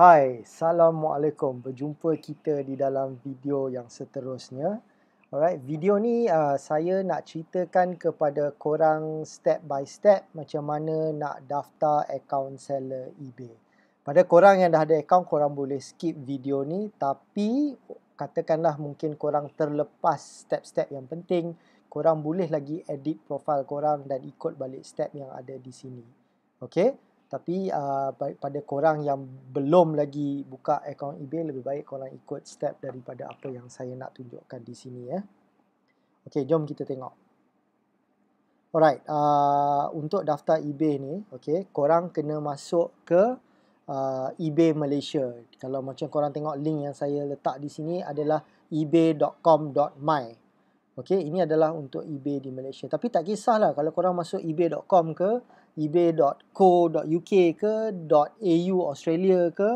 Hai, Assalamualaikum. Berjumpa kita di dalam video yang seterusnya. Alright, video ni uh, saya nak ceritakan kepada korang step by step macam mana nak daftar akaun seller eBay. Pada korang yang dah ada akaun, korang boleh skip video ni tapi katakanlah mungkin korang terlepas step-step yang penting, korang boleh lagi edit profile korang dan ikut balik step yang ada di sini. Okay? Tapi uh, pada korang yang belum lagi buka akaun eBay lebih baik korang ikut step daripada apa yang saya nak tunjukkan di sini ya. Okey, jom kita tengok. Alright, uh, untuk daftar eBay ni, okey, korang kena masuk ke uh, eBay Malaysia. Kalau macam korang tengok link yang saya letak di sini adalah ebay.com.my. Okey, ini adalah untuk eBay di Malaysia. Tapi tak kisahlah kalau korang masuk ebay.com ke ebay.co.uk ke .au Australia ke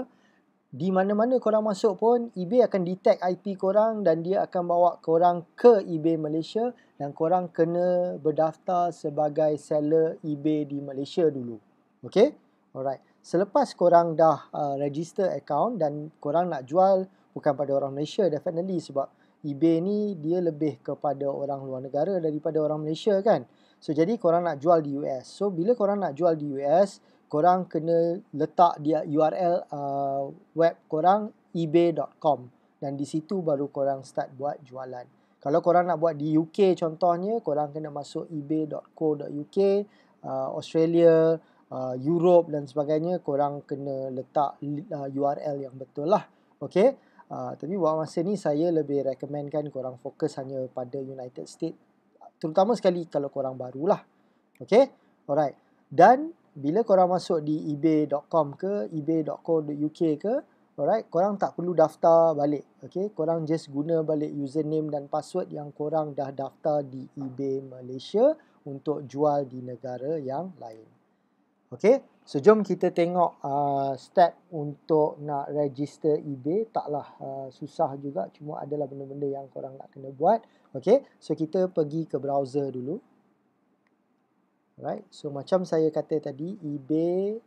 di mana-mana korang masuk pun eBay akan detect IP korang dan dia akan bawa korang ke eBay Malaysia dan korang kena berdaftar sebagai seller eBay di Malaysia dulu. Okay? Alright. Selepas korang dah uh, register account dan korang nak jual bukan pada orang Malaysia definitely sebab eBay ni dia lebih kepada orang luar negara daripada orang Malaysia kan. So jadi korang nak jual di US. So bila korang nak jual di US, korang kena letak dia URL uh, web korang ebay.com dan di situ baru korang start buat jualan. Kalau korang nak buat di UK contohnya, korang kena masuk ebay.co.uk, uh, Australia, uh, Europe dan sebagainya, korang kena letak uh, URL yang betul lah. Okay? Uh, tapi buat masa ni saya lebih recommendkan korang fokus hanya pada United States terutama sekali kalau korang barulah. Okay? Alright. Dan bila korang masuk di ebay.com ke ebay.co.uk ke, alright, korang tak perlu daftar balik. Okay? Korang just guna balik username dan password yang korang dah daftar di eBay Malaysia untuk jual di negara yang lain. Okay? So, jom kita tengok uh, step untuk nak register eBay. Taklah uh, susah juga. Cuma adalah benda-benda yang korang nak kena buat. Okay? So, kita pergi ke browser dulu. Right? So, macam saya kata tadi, ebay.com.my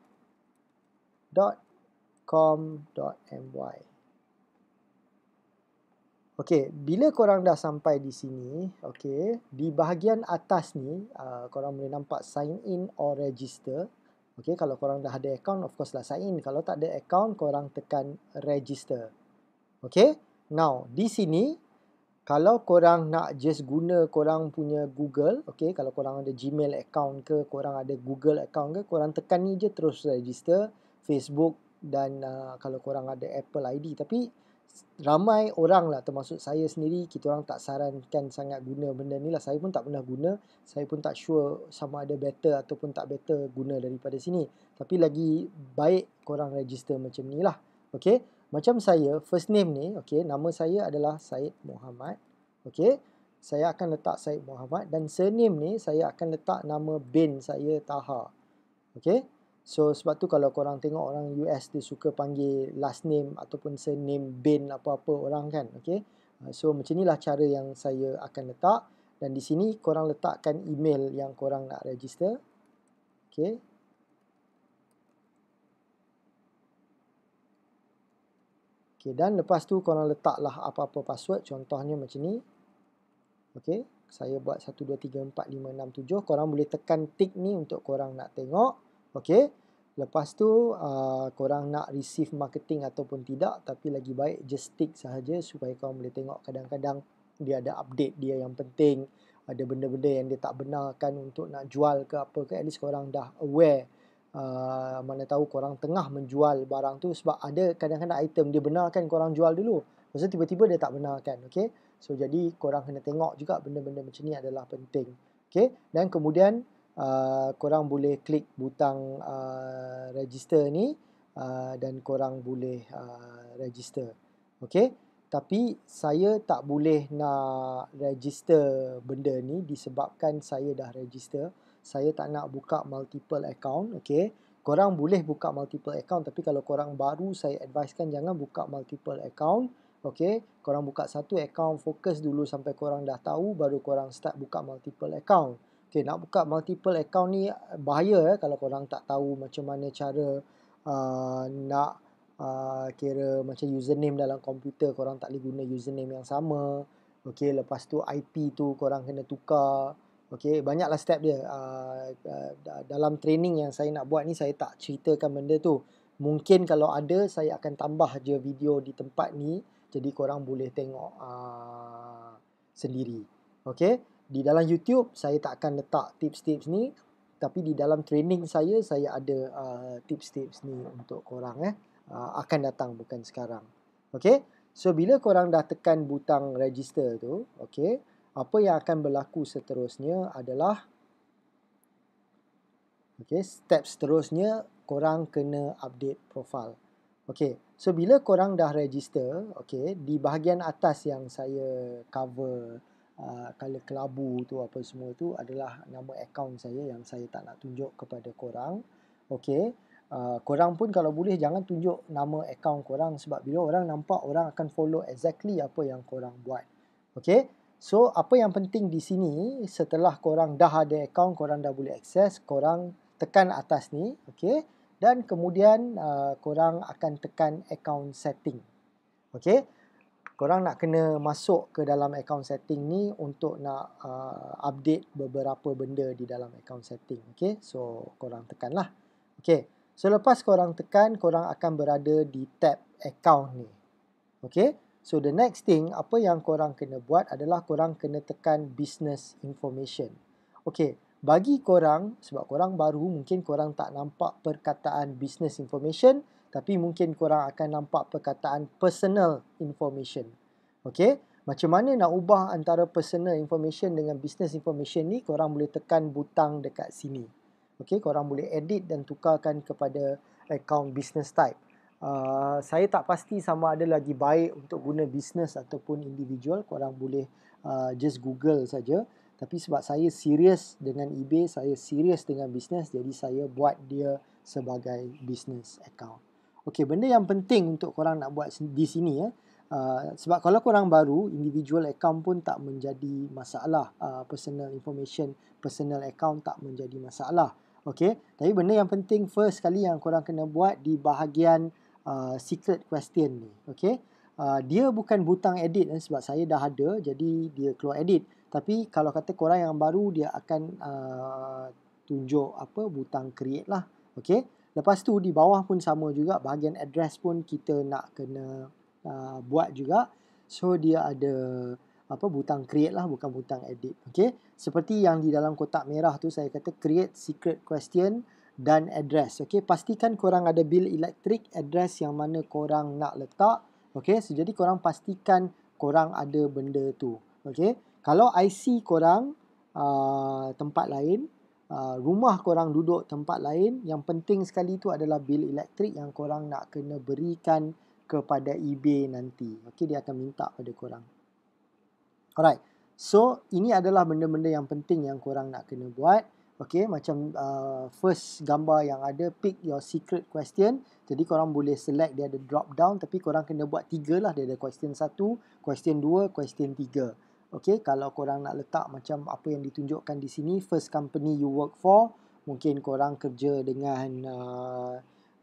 Okay, bila korang dah sampai di sini, okay, di bahagian atas ni, uh, korang boleh nampak sign in or register. Okay, kalau korang dah ada account, of course lah sign in. Kalau tak ada account, korang tekan register. Okay, now di sini, kalau korang nak just guna korang punya Google, okay, kalau korang ada Gmail account ke, korang ada Google account ke, korang tekan ni je terus register Facebook dan uh, kalau korang ada Apple ID. Tapi ramai orang lah termasuk saya sendiri kita orang tak sarankan sangat guna benda ni lah. Saya pun tak pernah guna. Saya pun tak sure sama ada better ataupun tak better guna daripada sini. Tapi lagi baik korang register macam ni lah okay macam saya first name ni okay nama saya adalah Said Muhammad okay saya akan letak Said Muhammad dan surname ni saya akan letak nama bin saya Taha okay So sebab tu kalau korang tengok orang US dia suka panggil last name ataupun surname bin apa-apa orang kan. Okay. Uh, so macam inilah cara yang saya akan letak. Dan di sini korang letakkan email yang korang nak register. Okay. Okay dan lepas tu korang letaklah apa-apa password. Contohnya macam ni. Okay. Saya buat 1, 2, 3, 4, 5, 6, 7. Korang boleh tekan tick ni untuk korang nak tengok. Okay. Lepas tu uh, korang nak receive marketing ataupun tidak tapi lagi baik just stick sahaja supaya korang boleh tengok kadang-kadang dia ada update dia yang penting ada benda-benda yang dia tak benarkan untuk nak jual ke apa ke at least korang dah aware uh, mana tahu korang tengah menjual barang tu sebab ada kadang-kadang item dia benarkan korang jual dulu lepas tu tiba-tiba dia tak benarkan okay? so jadi korang kena tengok juga benda-benda macam ni adalah penting okay? dan kemudian uh, korang boleh klik butang uh, register ni uh, dan korang boleh uh, register. Okay. Tapi saya tak boleh nak register benda ni disebabkan saya dah register. Saya tak nak buka multiple account. Okay. Korang boleh buka multiple account tapi kalau korang baru saya advisekan jangan buka multiple account. Okay. Korang buka satu account fokus dulu sampai korang dah tahu baru korang start buka multiple account. Okay, nak buka multiple account ni bahaya eh, kalau korang tak tahu macam mana cara uh, nak uh, kira macam username dalam komputer korang tak boleh guna username yang sama okey lepas tu IP tu korang kena tukar okey banyaklah step dia. Uh, uh, dalam training yang saya nak buat ni saya tak ceritakan benda tu. Mungkin kalau ada saya akan tambah je video di tempat ni jadi korang boleh tengok uh, sendiri. Okey di dalam YouTube saya tak akan letak tips-tips ni tapi di dalam training saya saya ada uh, tips-tips ni untuk korang eh. Uh, akan datang bukan sekarang. Okey so bila korang dah tekan butang register tu okey apa yang akan berlaku seterusnya adalah okey step seterusnya korang kena update profile okey so bila korang dah register okey di bahagian atas yang saya cover uh, color kelabu tu apa semua tu adalah nama akaun saya yang saya tak nak tunjuk kepada korang. Okey. Uh, korang pun kalau boleh jangan tunjuk nama akaun korang sebab bila orang nampak orang akan follow exactly apa yang korang buat. Okey. So apa yang penting di sini setelah korang dah ada akaun korang dah boleh akses korang tekan atas ni okey dan kemudian uh, korang akan tekan account setting. Okey korang nak kena masuk ke dalam account setting ni untuk nak uh, update beberapa benda di dalam account setting. Okay, so korang tekanlah. Okay, so lepas korang tekan, korang akan berada di tab account ni. Okay, so the next thing, apa yang korang kena buat adalah korang kena tekan business information. Okay, bagi korang, sebab korang baru, mungkin korang tak nampak perkataan business information, tapi mungkin korang akan nampak perkataan personal information. Okey, macam mana nak ubah antara personal information dengan business information ni? Korang boleh tekan butang dekat sini. Okey, korang boleh edit dan tukarkan kepada account business type. Uh, saya tak pasti sama ada lagi baik untuk guna business ataupun individual. Korang boleh uh, just Google saja. Tapi sebab saya serius dengan eBay, saya serius dengan business, jadi saya buat dia sebagai business account. Okey, benda yang penting untuk korang nak buat di sini ya. Uh, sebab kalau korang baru, individual account pun tak menjadi masalah. Uh, personal information, personal account tak menjadi masalah. Okey, tapi benda yang penting first kali yang korang kena buat di bahagian uh, secret question ni. Okey, uh, dia bukan butang edit eh, sebab saya dah ada jadi dia keluar edit. Tapi kalau kata korang yang baru dia akan uh, tunjuk apa butang create lah. Okey, Lepas tu di bawah pun sama juga bahagian address pun kita nak kena uh, buat juga. So dia ada apa butang create lah bukan butang edit. Okay. Seperti yang di dalam kotak merah tu saya kata create secret question dan address. Okay. Pastikan korang ada bill elektrik address yang mana korang nak letak. Okay. So jadi korang pastikan korang ada benda tu. Okay. Kalau IC korang uh, tempat lain Uh, rumah korang duduk tempat lain yang penting sekali tu adalah bil elektrik yang korang nak kena berikan kepada eBay nanti. Okey dia akan minta pada korang. Alright. So ini adalah benda-benda yang penting yang korang nak kena buat. Okey macam uh, first gambar yang ada pick your secret question. Jadi korang boleh select dia ada drop down tapi korang kena buat tiga lah. Dia ada question satu, question dua, question tiga. Okay, kalau korang nak letak macam apa yang ditunjukkan di sini, first company you work for, mungkin korang kerja dengan, uh,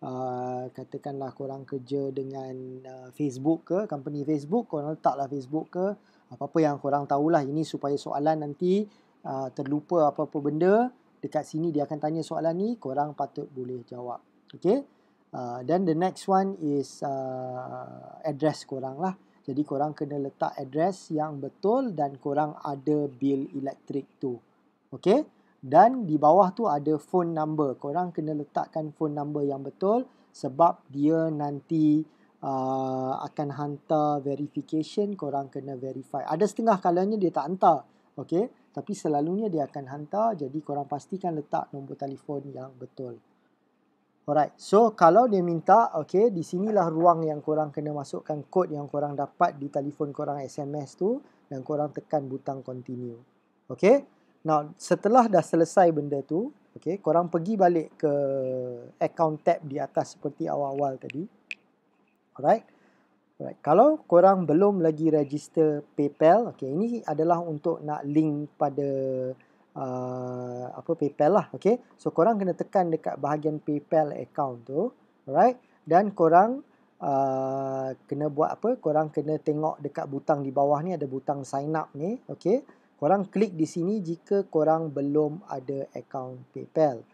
uh, katakanlah korang kerja dengan uh, Facebook ke, company Facebook, korang letaklah Facebook ke, apa-apa yang korang tahulah ini supaya soalan nanti uh, terlupa apa-apa benda, dekat sini dia akan tanya soalan ni, korang patut boleh jawab. Okay, uh, then the next one is uh, address korang lah. Jadi korang kena letak address yang betul dan korang ada bil elektrik tu. Okay? Dan di bawah tu ada phone number. Korang kena letakkan phone number yang betul sebab dia nanti uh, akan hantar verification. Korang kena verify. Ada setengah kalanya dia tak hantar. Okay? Tapi selalunya dia akan hantar. Jadi korang pastikan letak nombor telefon yang betul. Alright, so kalau dia minta, okay, di sinilah ruang yang korang kena masukkan kod yang korang dapat di telefon korang SMS tu dan korang tekan butang continue. Okay, now setelah dah selesai benda tu, okay, korang pergi balik ke account tab di atas seperti awal-awal tadi. Alright, alright. kalau korang belum lagi register PayPal, okay, ini adalah untuk nak link pada uh, apa PayPal lah okay? So korang kena tekan dekat bahagian PayPal account tu alright? Dan korang uh, kena buat apa? Korang kena tengok dekat butang di bawah ni ada butang sign up ni okey korang klik di sini jika korang belum ada akaun PayPal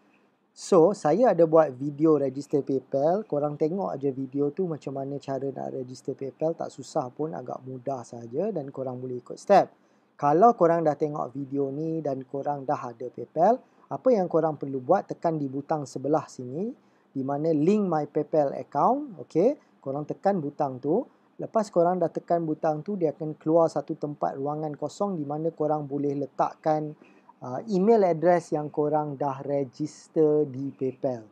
so saya ada buat video register PayPal korang tengok aja video tu macam mana cara nak register PayPal tak susah pun agak mudah saja dan korang boleh ikut step kalau korang dah tengok video ni dan korang dah ada PayPal apa yang korang perlu buat tekan di butang sebelah sini di mana link my PayPal account, okey. Korang tekan butang tu. Lepas korang dah tekan butang tu, dia akan keluar satu tempat ruangan kosong di mana korang boleh letakkan uh, email address yang korang dah register di PayPal.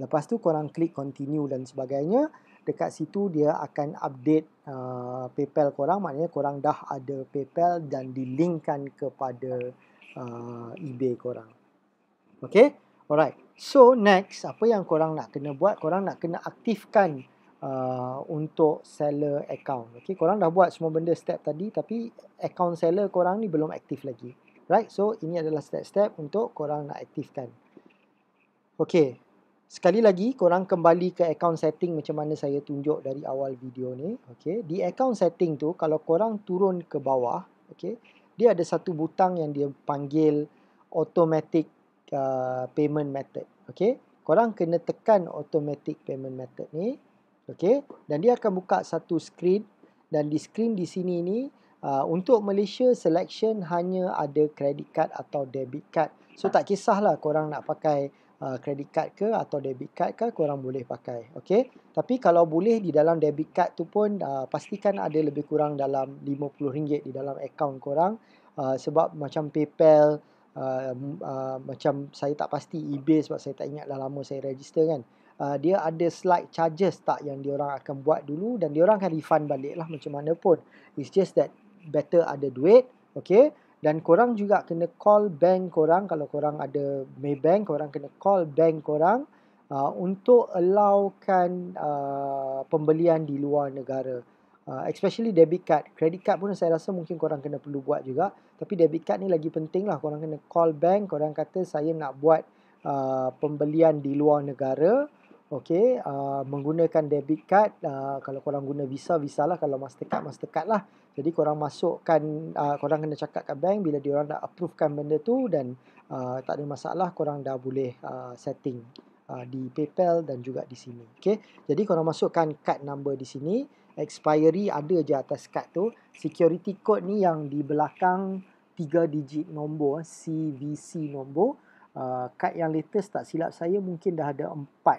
Lepas tu korang klik continue dan sebagainya. Dekat situ dia akan update uh, PayPal korang. Maknanya korang dah ada PayPal dan dilinkkan kepada uh, eBay korang. Okay? Alright. So next apa yang korang nak kena buat? Korang nak kena aktifkan uh, untuk seller account. Okay, korang dah buat semua benda step tadi tapi account seller korang ni belum aktif lagi. Right? So ini adalah step-step untuk korang nak aktifkan. Okay. Sekali lagi korang kembali ke account setting macam mana saya tunjuk dari awal video ni. Okay. Di account setting tu kalau korang turun ke bawah, okay, dia ada satu butang yang dia panggil automatic uh, payment method. Okay. Korang kena tekan automatic payment method ni. Okay. Dan dia akan buka satu screen. Dan di screen di sini ni. Uh, untuk Malaysia selection hanya ada credit card atau debit card. So tak kisahlah korang nak pakai uh, credit card ke atau debit card ke korang boleh pakai. Okay. Tapi kalau boleh di dalam debit card tu pun uh, pastikan ada lebih kurang dalam RM50 di dalam account korang. Sebab macam PayPal, uh, uh, macam saya tak pasti eBay sebab saya tak ingat dah lama saya register kan. Uh, dia ada slight charges tak yang diorang akan buat dulu dan diorang akan refund balik lah macam mana pun. It's just that better ada duit, okay. Dan korang juga kena call bank korang kalau korang ada Maybank, korang kena call bank korang uh, untuk allowkan uh, pembelian di luar negara. Uh, especially debit card. Credit card pun saya rasa mungkin korang kena perlu buat juga. Tapi debit card ni lagi penting lah. Korang kena call bank. Korang kata saya nak buat uh, pembelian di luar negara. Okay. Uh, menggunakan debit card. Uh, kalau korang guna Visa, Visa lah. Kalau Mastercard, Mastercard lah. Jadi korang masukkan, uh, korang kena cakap kat bank bila diorang dah approvekan benda tu. Dan uh, tak ada masalah. Korang dah boleh uh, setting uh, di PayPal dan juga di sini. Okay. Jadi korang masukkan card number di sini expiry ada je atas kad tu security code ni yang di belakang 3 digit nombor CVC nombor uh, kad yang latest tak silap saya mungkin dah ada 4 uh,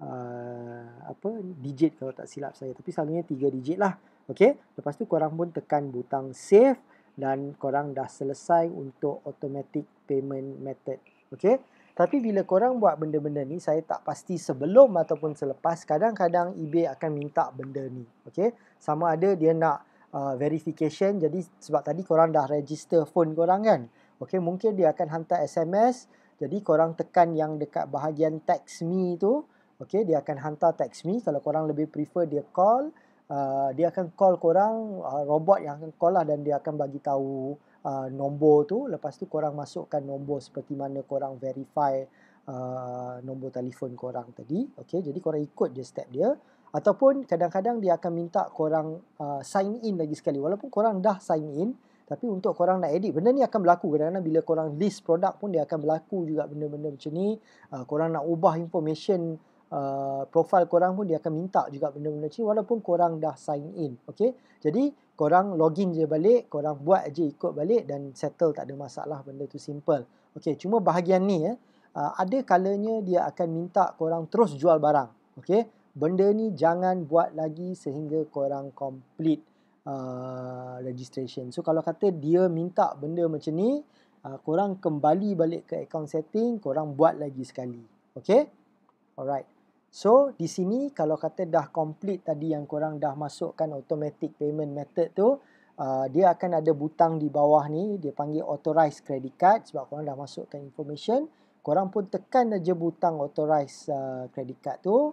uh, apa digit kalau tak silap saya tapi selalunya 3 digit lah okey lepas tu korang pun tekan butang save dan korang dah selesai untuk automatic payment method okey tapi bila korang buat benda-benda ni, saya tak pasti sebelum ataupun selepas, kadang-kadang eBay akan minta benda ni. Okay? Sama ada dia nak uh, verification, jadi sebab tadi korang dah register phone korang kan. Okay, mungkin dia akan hantar SMS, jadi korang tekan yang dekat bahagian text me tu, okay, dia akan hantar text me. Kalau korang lebih prefer dia call, uh, dia akan call korang, uh, robot yang akan call lah dan dia akan bagi tahu uh, nombor tu. Lepas tu korang masukkan nombor seperti mana korang verify uh, nombor telefon korang tadi okey. Jadi korang ikut je step dia. Ataupun kadang-kadang dia akan minta korang uh, sign in lagi sekali. Walaupun korang dah sign in tapi untuk korang nak edit benda ni akan berlaku kadang-kadang bila korang list produk pun dia akan berlaku juga benda-benda macam ni uh, korang nak ubah information uh, profile korang pun dia akan minta juga benda-benda macam ni walaupun korang dah sign in okey jadi korang login je balik, korang buat je ikut balik dan settle tak ada masalah benda tu simple. Okey, cuma bahagian ni eh uh, ada kalanya dia akan minta korang terus jual barang. Okey, benda ni jangan buat lagi sehingga korang complete uh, registration. So kalau kata dia minta benda macam ni, uh, korang kembali balik ke account setting, korang buat lagi sekali. Okey? Alright. So di sini kalau kata dah complete tadi yang korang dah masukkan automatic payment method tu uh, dia akan ada butang di bawah ni dia panggil authorize credit card sebab korang dah masukkan information korang pun tekan aja butang authorize uh, credit card tu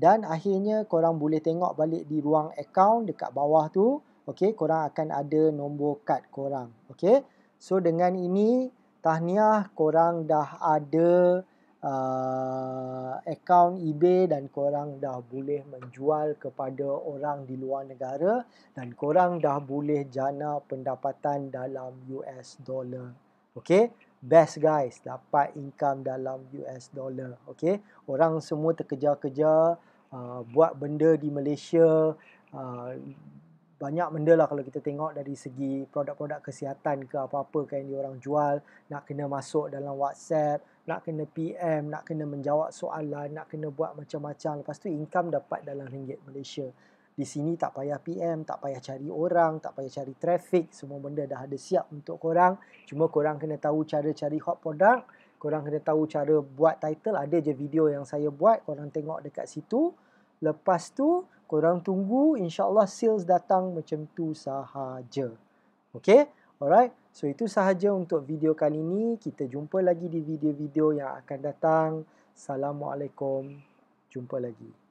dan akhirnya korang boleh tengok balik di ruang account dekat bawah tu okey korang akan ada nombor kad korang okey so dengan ini tahniah korang dah ada uh, account eBay dan korang dah boleh menjual kepada orang di luar negara dan korang dah boleh jana pendapatan dalam US dollar. Okay, best guys dapat income dalam US dollar. Okay, orang semua terkejar-kejar uh, buat benda di Malaysia. Uh, banyak benda lah kalau kita tengok dari segi produk-produk kesihatan ke apa-apa kan yang diorang jual. Nak kena masuk dalam WhatsApp nak kena PM nak kena menjawab soalan nak kena buat macam-macam. Lepas tu income dapat dalam ringgit Malaysia. Di sini tak payah PM tak payah cari orang tak payah cari traffic. Semua benda dah ada siap untuk korang. Cuma korang kena tahu cara cari hot product. Korang kena tahu cara buat title. Ada je video yang saya buat. Korang tengok dekat situ. Lepas tu korang tunggu insyaallah sales datang macam tu sahaja. Okey alright? So itu sahaja untuk video kali ini kita jumpa lagi di video-video yang akan datang. Assalamualaikum. Jumpa lagi